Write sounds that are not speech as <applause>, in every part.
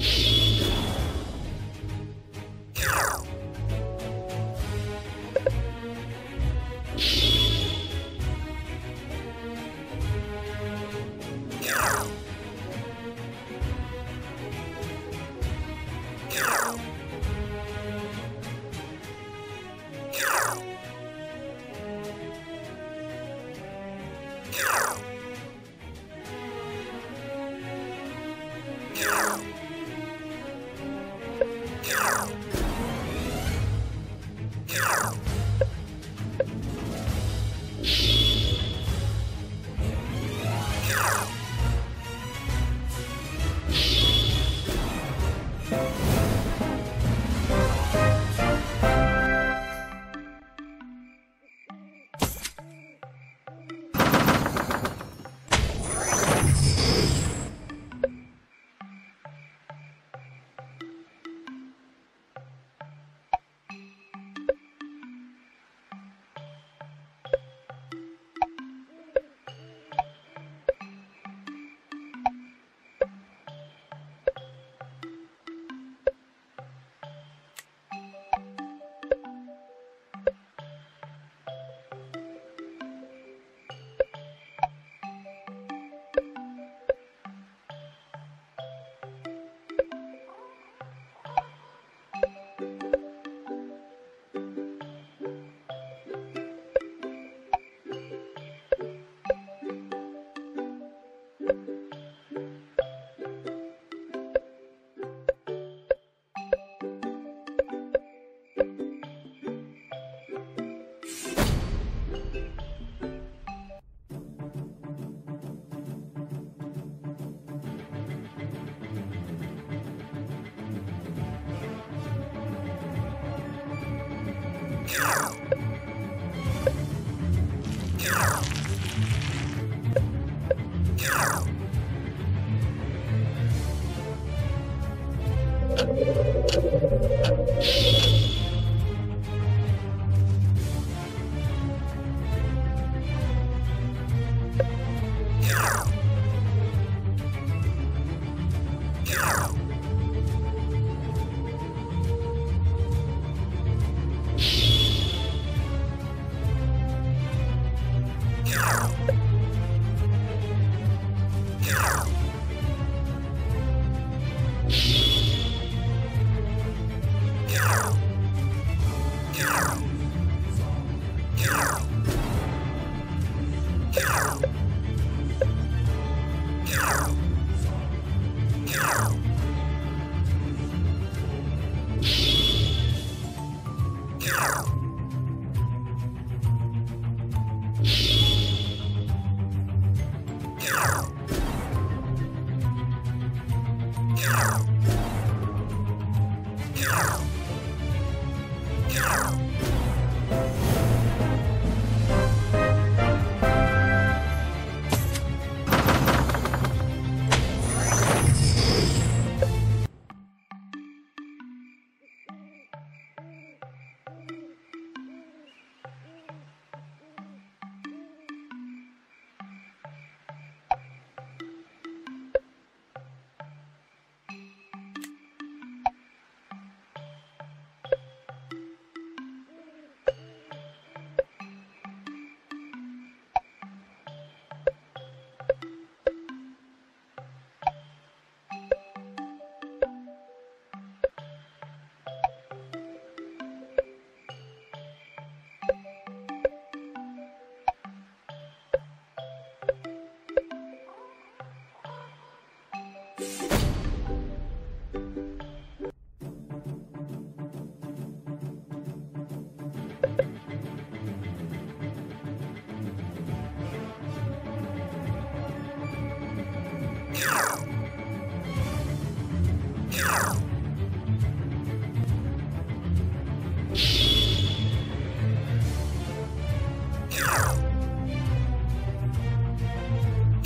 Shh. <laughs> Yeah. Wow.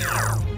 Yeah.